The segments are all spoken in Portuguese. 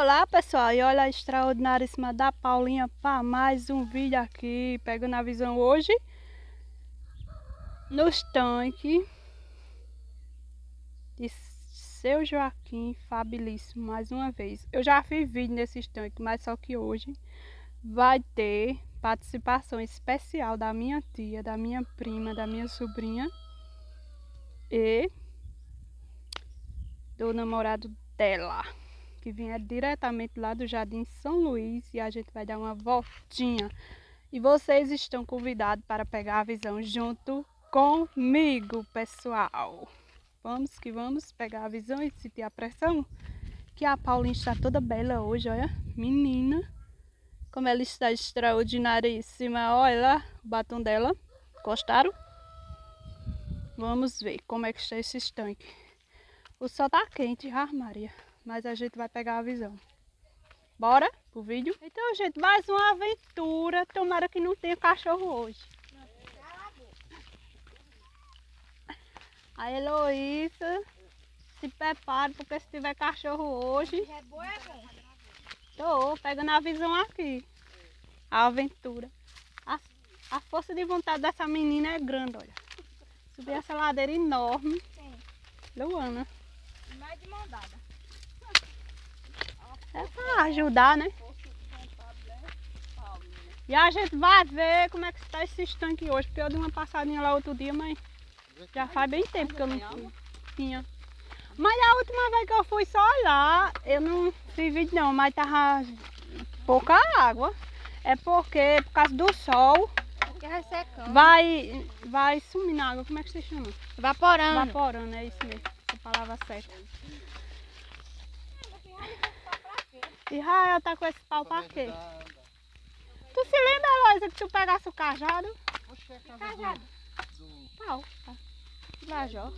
Olá pessoal, e olha a extraordinaríssima da Paulinha para mais um vídeo aqui, pegando a visão hoje nos tanques de seu Joaquim Fabilissimo, mais uma vez. Eu já fiz vídeo nesses tanques, mas só que hoje vai ter participação especial da minha tia, da minha prima, da minha sobrinha e do namorado dela que vinha diretamente lá do Jardim São Luís e a gente vai dar uma voltinha. E vocês estão convidados para pegar a visão junto comigo, pessoal. Vamos que vamos pegar a visão e sentir a pressão. Que a Paulinha está toda bela hoje, olha. Menina. Como ela está extraordinaríssima. Olha lá o batom dela. Gostaram? Vamos ver como é que está esse estanque. O sol tá quente, ah, Maria mas a gente vai pegar a visão. Bora pro vídeo? Então, gente, mais uma aventura. Tomara que não tenha cachorro hoje. A Heloísa se prepara, porque se tiver cachorro hoje... É bom, é bom. Tô pegando a visão aqui. A aventura. A, a força de vontade dessa menina é grande, olha. Subir essa ladeira enorme. Sim. Luana. Mais de mão dada. É para ajudar, né? E a gente vai ver como é que está esse estanque hoje, porque eu dei uma passadinha lá outro dia, mas já faz bem tempo que eu não fui. Tinha. Mas a última vez que eu fui só lá, eu não fiz vídeo não, mas tava pouca água. É porque, por causa do sol, vai, vai sumindo a água. Como é que você chama? Evaporando. Evaporando, é isso mesmo. A palavra certa. Israel tá com esse pau pra quê? Tu se lembra, Eloísa, que tu pegasse o cajado? Oxe, é cajado. Do... Pau. Tá. Lajó.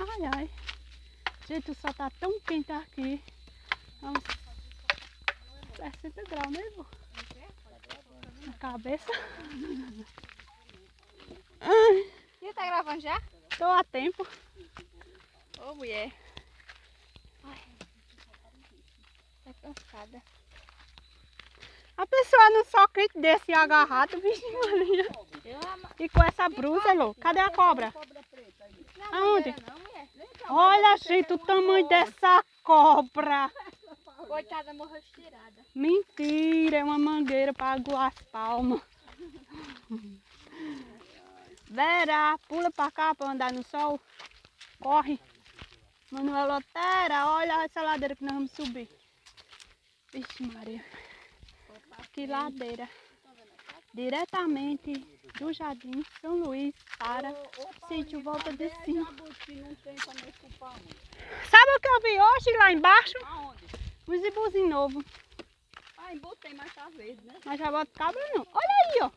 Ai, ai. Gente, o sol tá tão quente aqui. Vamos. 60 graus mesmo. Na cabeça. E tá gravando já? Tô a tempo. Ô, mulher. Tá cansada. A pessoa no sol quente desse agarrado, Maria. E com essa brusa, Lô. Cadê a cobra? Aonde? Olha, gente, o tamanho dessa cobra. Coitada, morreu estirada. Mentira, é uma mangueira para aguar as palmas. Vera, pula para cá para andar no sol. Corre. Manuel Otera, olha essa ladeira que nós vamos subir. Vixe Maria. Que ladeira. Diretamente do Jardim São Luís para o sítio Volta de Cima. Sabe o que eu vi hoje lá embaixo? Aonde? Um zibuzinho novo. Ah, embotei, mas tá verde, né? Mas já bota cabra não. Olha aí, ó.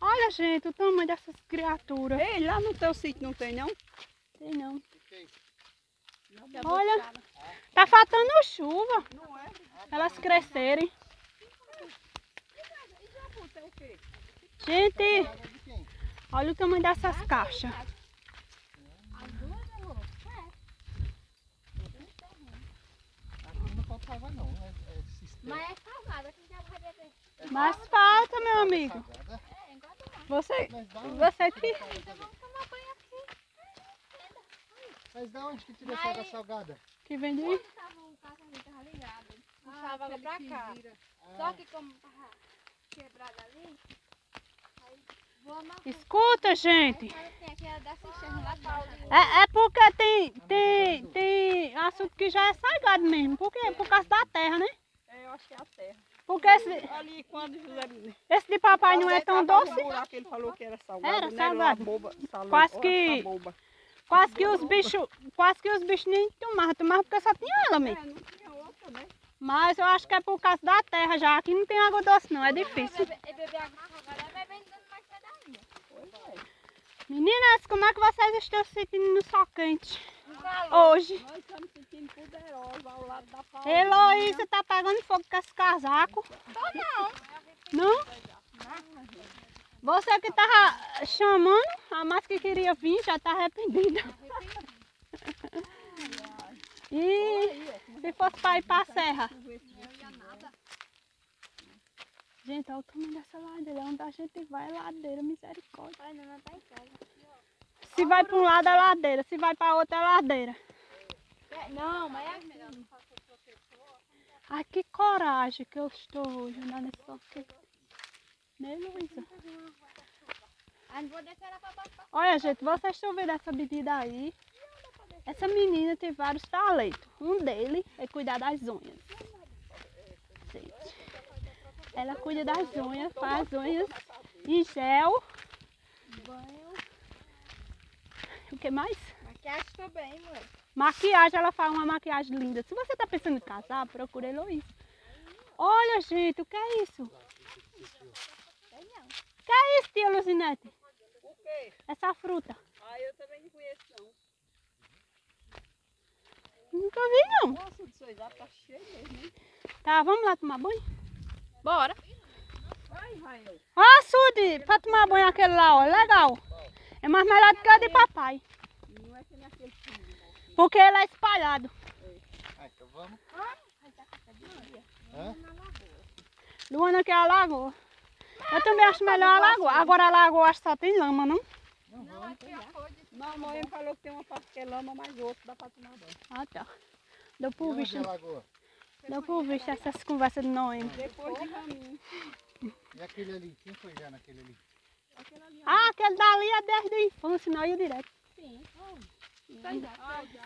Olha, gente, o tamanho dessas criaturas. Ei, lá no teu sítio não tem, não? Tem não. Olha, tá faltando chuva. Elas crescerem. Gente, olha o tamanho dessas caixas. Mas é falta, meu amigo. Você, você que... Mas da onde que tira essa salgada? Que vem de... Quando tava o casamento, tava ligado. Puxava água pra cá. Só que como tava quebrado ali, aí. Escuta, gente. Lá. É, é porque tem, tem, tem assunto que já é salgado mesmo. Por quê? Por causa da terra, né? É, eu acho que é a terra. Porque esse, Ali quando José... esse de papai não é tão doce. buraco, ele falou que era salgado. Era né? salgado. Boba. Quase que- boba. Quase que os bichos, quase que os bichos nem tomavam, tomavam porque só tinha ela mesmo. É, não tinha outra, né? Mas eu acho que é por causa da terra já. Aqui não tem água doce não, é difícil. É. Meninas, como é que vocês estão se sentindo no sol quente hoje? Nós estamos sentindo poderosa ao lado da palma. Heloísa tá pegando fogo com esse casaco. não. Não? Você que tava chamando, a mais que queria vir, já tá arrependida. E se fosse para ir para a serra? Gente, olha o tamanho dessa ladeira. Onde a gente vai é ladeira, misericórdia. Tá. Se vai para um lado é ladeira, se vai para outro é ladeira. É, Não, mas é aqui. Ai, que coragem que eu estou hoje andando nesse sol. Né, Luísa? Olha, gente, vocês estão vendo essa menina aí? Essa menina tem vários talentos. Um dele é cuidar das unhas. Gente, ela cuida das unhas, faz unhas em gel. Banho. O que mais? Maquiagem também, mãe. Maquiagem, ela faz uma maquiagem linda. Se você tá pensando em casar, procura a Heloísa. Olha, gente, o que é isso? Que é isso, tia Luzinete? O quê? Essa fruta. Ah, eu também não conheço não. Nunca vi, não. Nossa, o soizado tá cheio mesmo, hein? Tá, vamos lá tomar banho? Bora. Vai, Rael. Ah, Sudi, pra tomar banho aquele lá, ó, legal. É mais melhor do que o de papai. Não é que naquele filme, não. Porque ele é espalhado. Ah, então vamos. Hã? Luana quer a lagoa. Eu também acho melhor a lagoa. Agora a lagoa acho que só tem lama, não? Não. Não, a mãe falou que tem uma parte que é lama, mas outra dá pra tomar banho. Ah, tá. Deu por visto, é lagoa? deu por visto essas conversas de Noemi. Depois de caminho. E aquele ali? Quem foi já naquele ali? Ah, aquele dali é desde a infância, não ia direto. Sim.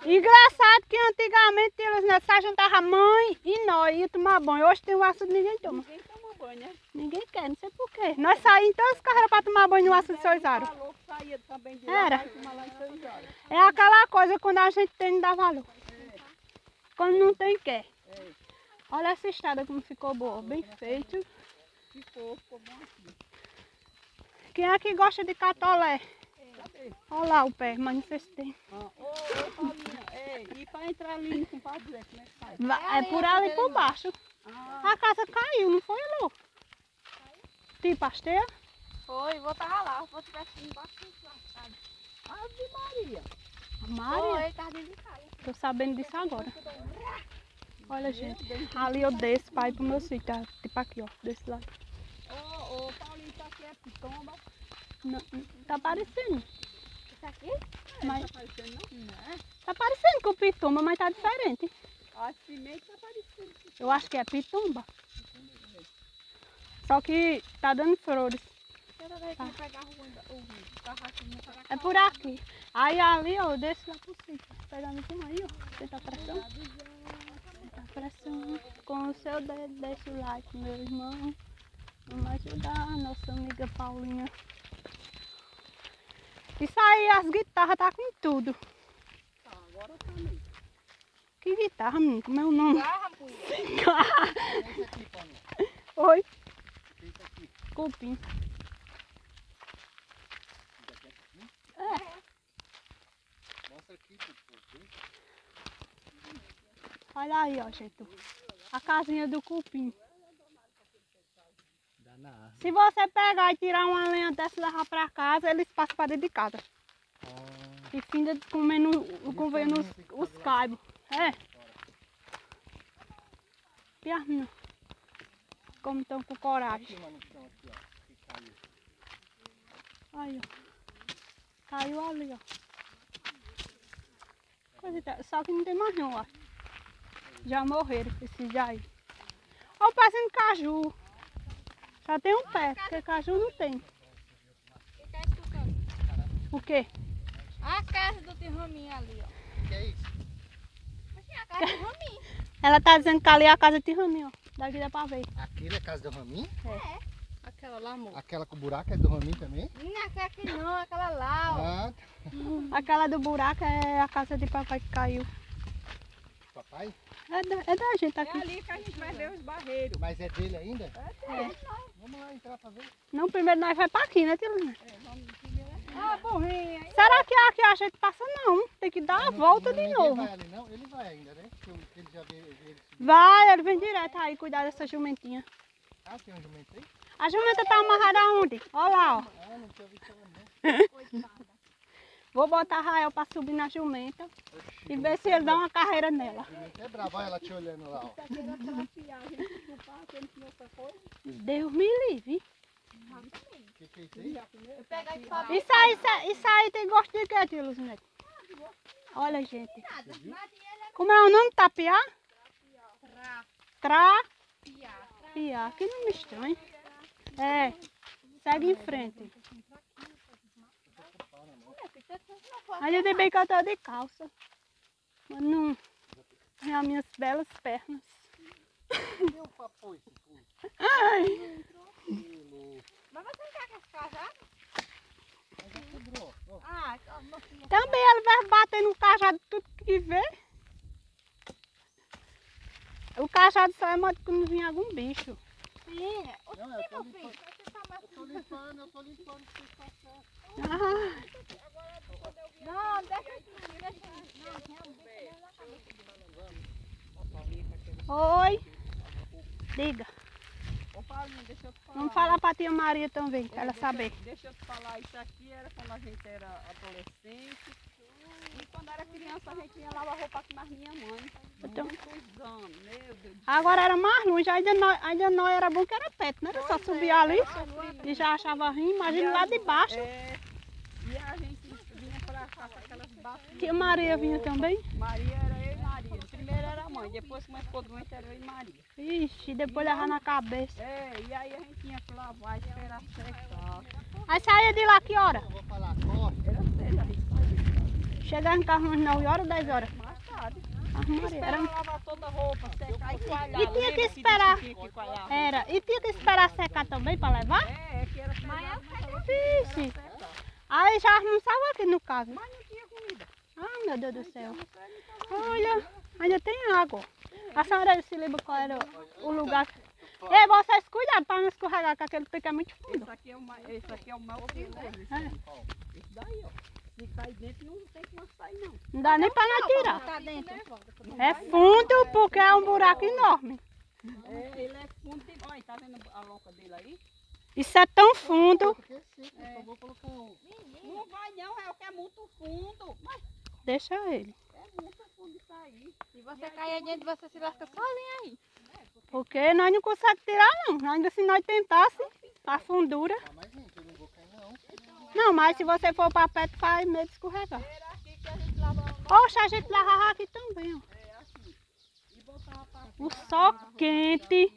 Engraçado que antigamente eles né, só juntava a mãe e nós ia tomar banho. Hoje tem o açude ninguém toma. Ninguém toma banho, né? Ninguém quer, não sei porquê. Nós saímos todas as carreiras para tomar banho no açude de lá, Era. É aquela coisa quando a gente tem, não dá valor. Quando não tem, quer. É, Olha essa estrada como ficou boa, bem feito. ficou, ficou bom assim. Quem é que gosta de catolé? Olha lá o pé, tem. Ah, ô, ô, Paulinha, é, e pra entrar ali no compadre, como é que faz? Va- É por ali por baixo. Ah, A casa caiu, não foi, Lu? Tipo asteia? Foi, vou tava lá. Vou tiver assim embaixo do. Ave Maria. Maria, Foi, tava dentro de casa. tô sabendo disso agora. Olha, gente, ali eu desço para ir pro meu sítio, tá? Tipo aqui, ó, desse lado. Ô, ô, Paulinho, isso aqui é pitomba. Não, não- tá parecendo, Isso aqui? mas Tá parecendo não? Não. tá parecendo com pitumba, mas tá diferente. A semente tá parecendo. Eu acho que é pitumba. Só que tá dando flores. Que É por aqui. Aí ali, ó, eu desço lá pro sítio. Pegando aqui aí, ó. Senta a pressão. Senta a pressão. Com o seu dedo, deixa o like, meu irmão. Vamos ajudar a nossa amiga Paulinha. Isso aí, as guitarras tá com tudo. Tá, agora também. Que guitarra, menino? Como é o nome? Garra, Paulinho. Oi, cupim. É cupim? Mostra aqui, povo. Olha aí, ó, gente. A casinha do cupim. Na árvore. Se você pegar e tirar uma lenha dessa e levar pra casa, eles passam pra dentro de casa. Ah, E finda comendo, comendo os, os caibos. É. E as meninas? Como estão com coragem. caiu. Aí, ó. Caiu ali, ó. E tal. Só que não tem mais não, ó. Já morreram esses daí. Ó o pezinho de caju. Só tem um pé, porque caju não tem. O? O quê? A casa do tio Raminho ali, ó. O que é isso? Assim, a casa do Raminho. Ela tá dizendo que ali é a casa de Raminho, ó. Daqui dá pra ver. Aquele é a casa do Ramin? Aquela lá, amor. Aquela com buraco é do Ramin também? Não, aquela aqui não, aquela lá, ó. Ah, Aquela do buraco é a casa de papai que caiu. papai? É da, é da gente É aqui. ali que a gente vai ver os barreiros. Mas é dele ainda? É. Vamos lá entrar pra ver. Não, primeiro nós vai pra aqui, né, Luna? É, vamos primeiro. Ah, burrinha. Será que aqui a gente passa não? Tem que dar a volta não- de novo. vai ali, não? Ele vai ainda, né? Porque ele já vê, ele. Vai, ele vem direto aí cuidar dessa jumentinha. Ah, tem um jumento aí? A jumenta tá amarrada aonde? Olha lá, ó. Ah, não tinha visto ela não. Vou botar Rael pra subir na jumenta e ver se ele dá uma carreira nela. É brava, ela te olhando lá, ó. A. Deus me livre. O que, que é isso aí? Isso aí, tem gosto de quê, tio Luzinete? Olha, gente. É Como é o nome? Tapiá? pra Trapiá. piar. Que nome estranho. É. Segue em frente. Ainda tem bem que eu tô de calça. Mas não tem as minhas belas pernas. O papo esse? Ai, Mas você não quer que esse casado? Mas já quebrou. ó. Ah, mocinha. também ele vai bater no cajado tudo que vê. O cajado só é modo quando vinha algum bicho. Sim. Eu tô meu filho, limpando. você tá mais... Eu tô limpando, eu tô limpando. Ah, Não, deixa eu deixa Não, não, lá. oi. Diga. Ô Paulinho, deixa eu te falar. Vamos falar pra tia Maria também, pra ela saber. Deixa eu te falar, isso aqui era quando a gente era adolescente. E quando era criança a gente ia lavar roupa com a minha mãe. Então- Muitos anos, meu Deus. Agora era mais longe, ainda nós, ainda nós era bom que era perto, não era só subir é, ali e já achava ruim, imagina lá de baixo. É, e a gente vinha pra cá Tia Maria vinha também. Maria era eu e Maria. Primeiro era a mãe, depois que mãe ficou doente era eu e Maria. Ixi, depois levava na cabeça. É, e aí a gente tinha que lavar, esperar secar. Aí saía de lá que hora? Eu vou falar, corre. Era cedo, a gente saía Chegava em casa umas 9 horas ou 10 horas? mais tarde. Ah, era... lavar toda a roupa, secar e coalhar. E tinha que esperar. que coalhar? Era. E tinha que esperar secar também pra levar? É, é que era pesado, mas ela Vixe. Aí já almoçava aqui no caso. Mas não tinha comida. Ah, meu Deus do céu. Olha, ainda tem água. A senhora se lembra qual era o lugar? Ei, vocês cuidam pra não escorregar, que aquele pico é muito fundo. Esse aqui é o mais, esse aqui é o. Esse, É. esse daí, ó. Se cair dentro, não tem como sair, não. Não dá nem pra nós tirar. Tá dentro. É fundo porque é um buraco enorme. É, ele é fundo. Olha, tá vendo a louca dele aí? Isso é tão fundo. Porque é seco, eu só vou colocar um. Não vai não, é o que é muito fundo. Mas Deixa ele. é muito fundo isso aí. Se você cair dentro, você se lasca sozinho aí. Porque nós não conseguimos tirar, não. Ainda se nós tentássemos, a fundura. Ah, mas gente, eu não vou cair não. Não, mas se você for pra perto, faz medo de escorregar. Era aqui que a gente lavava. Poxa, a gente lavava aqui também, ó. É. E O sol quente,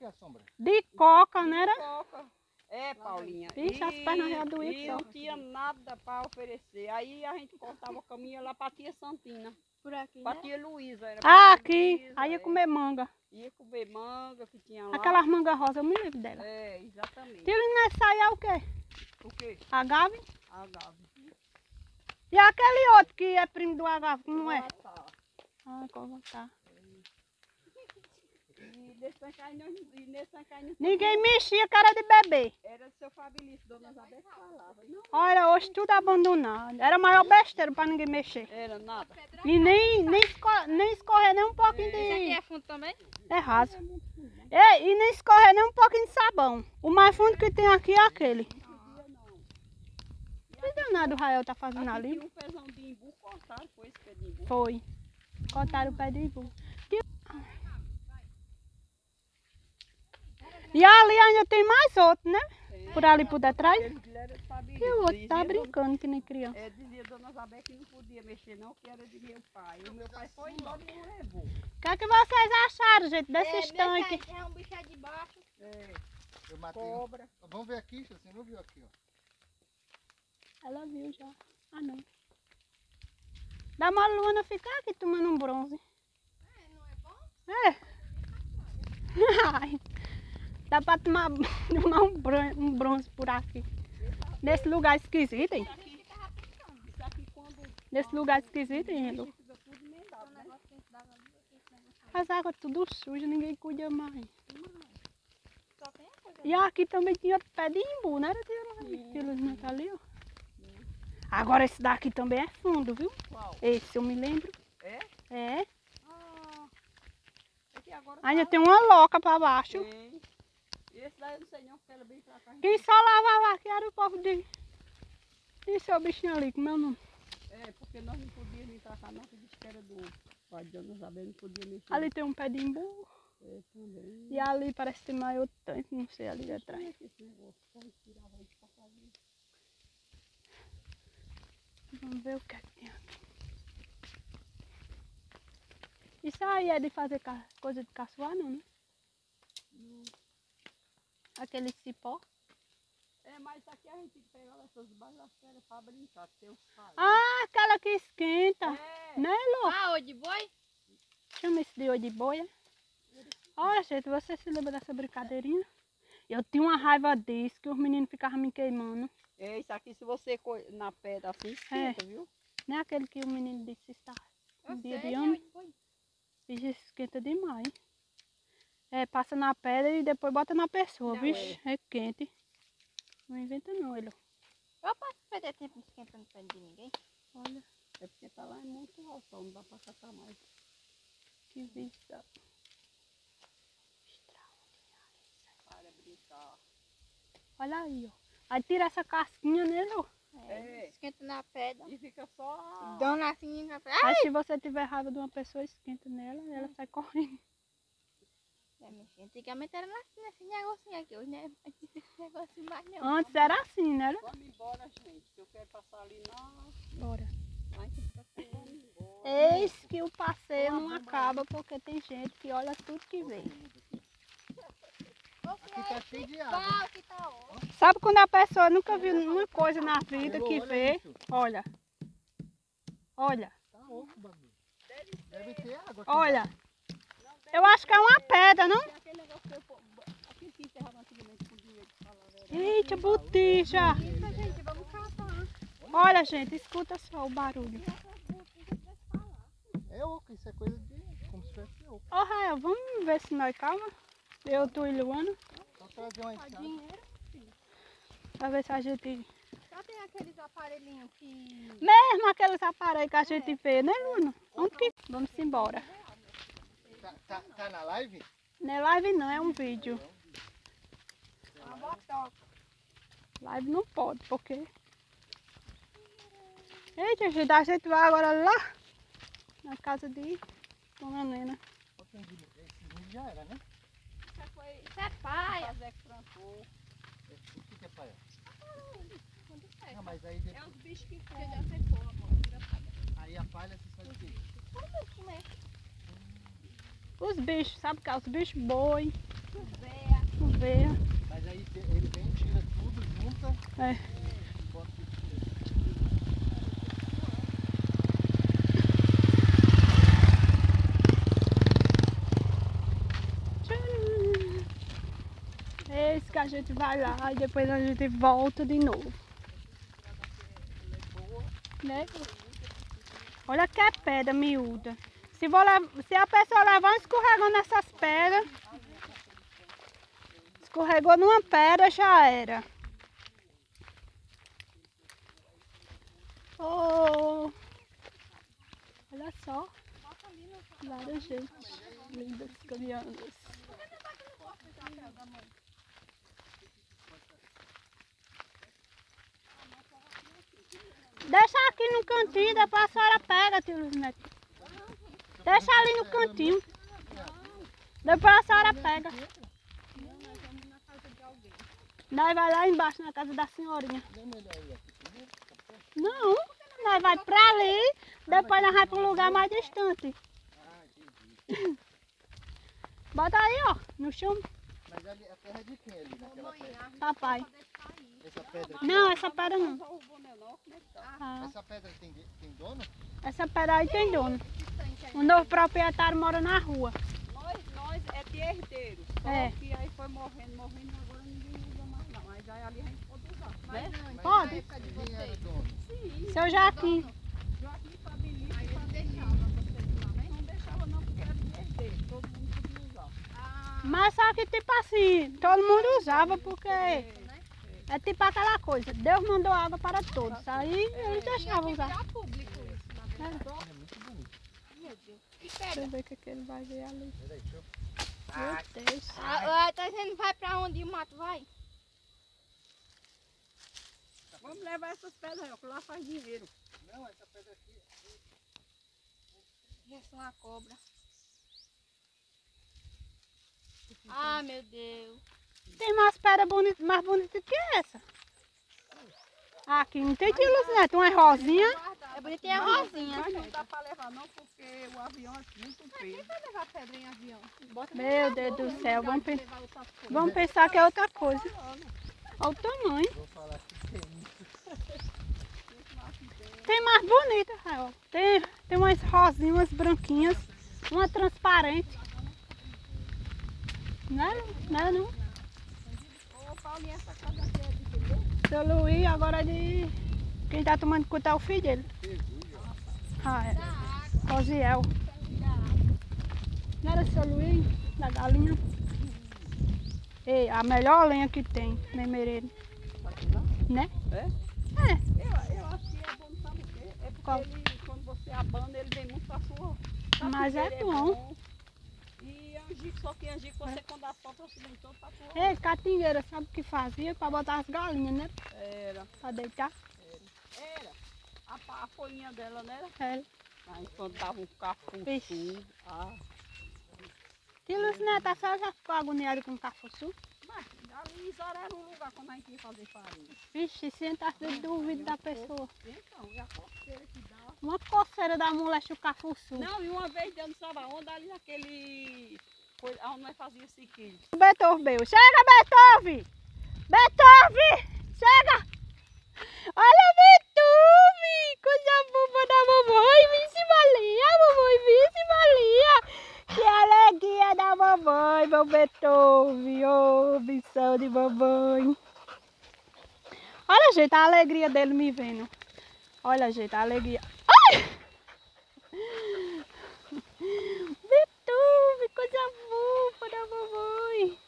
Aqui a sombra. de coca, né? Era? coca. É, Paulinha. Ixi, as pernas já doíam E só. não tinha nada para oferecer. Aí a gente cortava o caminho lá pra tia Santina. Por aqui, Pra né? tia Luísa. Era Ah, tia aqui. Luísa, Aí ia é. comer manga. Ia comer manga que tinha lá. Aquelas mangas rosas, eu me lembro dela. É, exatamente. Tira nessa aí é o quê? O quê? Agave? Agave. E aquele outro que é primo do agave, não é? Ah, tá. Ah, como tá. E nesse tancai nós- e nesse tancai nós- Ninguém mexia, cara de bebê. Era do seu Fabiliço, dona Isabel que falava. Não Olha, hoje tudo abandonado. Era a maior besteira pra ninguém mexer. era nada. E nem, nem, esco- nem escorrer nem um pouquinho Esse aqui de. é fundo também? É raso. Ei, e nem escorrer nem um pouquinho de sabão. O mais fundo que tem aqui é aquele. Que danado o Rael tá fazendo Aqui ali? tinha um pezão de imbu, cortaram, foi esse pé de imbu. Foi. Cortaram o pé de ibu. E ali ainda tem mais outro, né? Tem. Por ali por detrás. E o outro tá brincando que nem criança. É, dizia dona Isabel que não podia mexer não, que era de meu pai. O meu pai foi embora e não levou. O que é que vocês acharam, gente, desse é, aí é um bicho aí de baixo. É, Eu matei. um. cobra. Vamos ver aqui, você não viu aqui, ó. Ela viu já. Ah, não. Dá uma luna ficar aqui tomando um bronze. É, não é bom? É. Ai. Dá pra tomar, tomar um, bron- um bronze por aqui. Nesse lugar esquisito, hein? Nesse lugar esquisito, hein, né? As águas tudo sujas, ninguém cuida mais. E aqui também tinha pé de imbu, não era aquilo não tá ali, ó. Agora esse daqui também é fundo, viu? Qual? Esse eu me lembro. É? É. Ah, é Ainda tá- tem uma loca pra baixo. Tem. Esse daí eu não sei não, porque era bem pra cá. Quem só lavava aqui era o povo de E seu bichinho ali, como é o nome? É, porque nós não podíamos entrar cá não, que disse que era do pai de Dona Isabel, não podia mexer. Ali tem um pé de imbu. É, também. E ali parece ter maior tanto, não sei, ali atrás. Como é que esse negócio? Como tirava isso pra fazer? Vamos ver o que é que tem aqui. Isso aí é de fazer coisa de caçoar, não, né? Aquele cipó. É, mas aqui a gente pega essas bagaçeiras pra brincar, que tem uns caras. Ah, aquela que esquenta. É, Né, Lô? Ah, o de boi? Chama esse de olho de boia. Olha, gente, você se lembra dessa brincadeirinha? Eu tinha uma raiva disso, que os meninos ficavam me queimando. é isso aqui, se você na pedra assim, esquenta, viu? Não é aquele que o menino disse está Eu um dia sei, de é ano? o de boi. Vixe, esquenta demais. É, passa na pedra e depois bota na pessoa, Não, vixe, é quente. Não inventa não, ele. Eu posso perder tempo esquentando pé de ninguém? Olha, É porque tá lá em muito alto, não dá pra catar mais. que visão. Para brincar. Olha aí, ó. Aí tira essa casquinha nele, ó. É. Esquenta na pedra. E fica só... Dona assim na pedra. Aí se você tiver raiva de uma pessoa, esquenta nela e ela sai correndo. É, minha filha, Antigamente era nesse, nesse negocinho aqui, hoje não é esse negocinho mais não. Antes era assim, né? Vamos embora, gente, que eu quero passar ali na... Bora. Embora. Eis que o passeio não acaba porque tem gente que olha tudo que vê. Aqui tá cheio de água. Tá. Sabe quando a pessoa nunca viu uma coisa na vida que olha vê? isso. Olha. Olha. Tá oco o bagulho. Deve ter água aqui. Olha. Eu acho que é uma pedra, não? Dinheiro, botija. Gente, vamos caçar. Olha, gente, escuta só o barulho. É oco, isso é coisa de... Como se fosse oco. Ô, Rael, vamos ver se nós calma. Eu, tu e Luana. Só trazer uma enxada. Pra ver se a gente... Já tem aqueles aparelhinhos que... Mesmo aqueles aparelhos que a gente vê, né, Luana? Onde que... Vamos embora. Tá, tá, tá na live? Não é live não, é um vídeo. Uma botoca. Live não pode, porque... Eita, gente, a gente vai agora lá na casa de Dona Nena. Esse vídeo já era, né? Isso é, coi- isso é paia. Zé que trancou. O que que é paia? Não, mas aí É depois... os bichos que já secou agora. Aí a palha você faz o quê? Vamos comer. Os bichos, sabe o que é? Os bichos boi, Véia. ovelha. Mas aí ele vem, tira tudo, junta. É. Esse que a gente vai lá e depois a gente volta de novo. Né? Olha que é pedra miúda. Se, vou se a pessoa levar um escorregão nessas pedras, escorregou numa pedra, já era. Oh, olha só. Várias gente lindas caminhando. Deixa aqui no cantinho, depois a senhora pega, tio Luiz Neto. Deixa ali no cantinho. Depois a senhora pega. Nós vai lá embaixo na casa da senhorinha. Não nós vai pra ali, depois nós vai pra um lugar mais distante. Ah. Bota aí, ó, no chão, Mas ali, a terra é de quem ali naquela pedra? papai. Essa pedra aqui? Não, essa pedra não. Ah, Essa pedra tem, tem dono? essa pedra aí tem dono. O novo proprietário mora na rua. Nós, nós é de herdeiro. Só É. que aí foi morrendo, morrendo, agora ninguém usa mais não. Mas aí ali a gente pode usar, né? Mas Pode. na época de era dono? Sim. Seu Jaquim. Joaquim Fabilito. Aí não deixava você usar, né? Não deixava não, porque era de herdeiro. Todo mundo podia usar. Ah, Mas só que tipo assim, todo mundo usava porque é tipo aquela coisa, Deus mandou água para todos. Aí eles deixavam usar. virar público isso, na verdade. É Que Deixa eu ver o que, que ele vai ver ali. Peraí, deixa eu... Meu Deus. Ah, ah, tá dizendo vai pra onde o mato vai? Essa Vamos levar essas pedras aí, ó, que lá faz dinheiro. Não, essa pedra aqui. É só uma cobra. Ah, meu Deus. Tem mais pedra bonita, mais bonita que essa. Aqui não tem luz, né? Tem uma rosinha. É bonitinha a Mas não- rosinha. Mas não dá pra levar não, porque o avião é muito peso. Vai levar pedra em avião. Bota Meu Deus do céu, vamos, pe- vamos pensar que é outra coisa. Olha o tamanho. Vou falar que tem muito. Tem mais bonita, Rael. Tem, tem umas rosinhas, umas branquinhas, uma transparente. Não é, não? É, não? Ô, Paulinho, essa casa aqui é de entendeu? Seu Luiz agora é de. Quem tá tomando conta é o filho dele. Ah, é. Rosiel. Não era seu Luiz? Da galinha? Ei, a melhor lenha que tem, Memereiro. Né? É? É. Eu, eu acho que é bom, sabe o quê? É porque ele, quando você abana, ele vem muito pra sua. sabe Mas que é ele bom. Angico, só que angico, você quando assopra, vem todo pra sua. Ei, catingueira, sabe o que fazia? Pra botar as galinhas, né? Era, Pra deitar. era. A, pa- a folhinha dela, né? É. Aí quando dava um cafuçu. Ah, E Lucineta, a senhora já ficou agoniada com cafuçu? mas ali Isara era um lugar quando a gente ia fazer farinha. Vixe, senta-se de dúvida da pessoa. Então, e a coceira que dá. Uma coceira da moleste o cafuçu. Não, e uma vez deu não sabe aonde, ali naquele. Foi, onde nós fazíamos siquilho. Beethoven veio. Chega, Beethoven! Beethoven! Chega! Olha, Beethoven! Coisa boba da mamãe! Vice Maria! Mamãe, vice Maria! Que alegria da mamãe, meu Beethoven! Ô, missão de mamãe! Olha, gente, a alegria dele me vendo. Olha, gente, a alegria. Ai! Coisa boba da mamãe.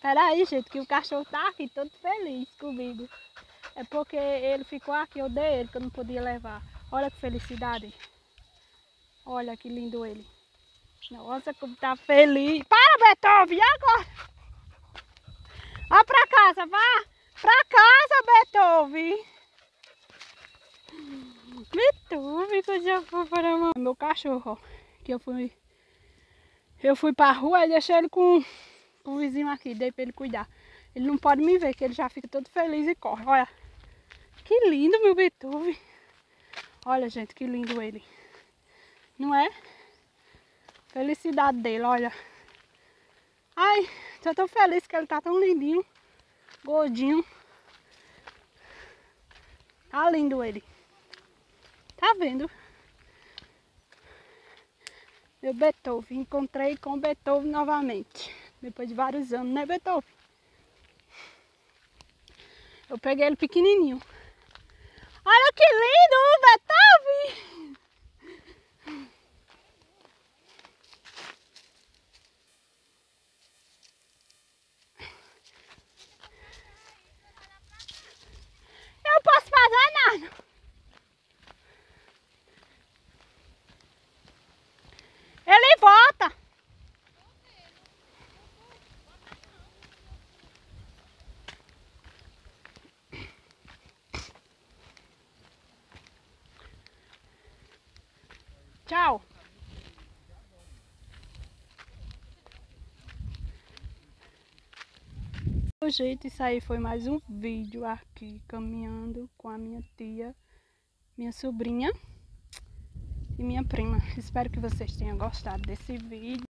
Peraí, gente, que o cachorro tá aqui todo feliz comigo. É porque ele ficou aqui, eu dei ele, que eu não podia levar. Olha que felicidade. Olha que lindo ele. Nossa, como tá feliz. Para, Beethoven, e agora? Vá pra casa, vá. Pra casa, Beethoven. Beethoven, coisa fofa da mamãe. Meu cachorro, ó. Que eu fui... Eu fui pra rua e deixei ele com o vizinho aqui, dei pra ele cuidar. Ele não pode me ver, que ele já fica todo feliz e corre. Olha, que lindo meu Beethoven. Olha, gente, que lindo ele. Não é? Felicidade dele, olha. Ai, tô tão feliz que ele tá tão lindinho, gordinho. Tá lindo ele. Tá vendo? Meu Beethoven, encontrei com Beethoven novamente. Depois de vários anos, né, Beethoven? Eu peguei ele pequenininho. Olha que lindo, Beethoven! Eu não posso fazer nada. Ele volta. Tchau. Gente, isso aí foi mais um vídeo aqui caminhando com a minha tia, minha sobrinha e minha prima. Espero que vocês tenham gostado desse vídeo.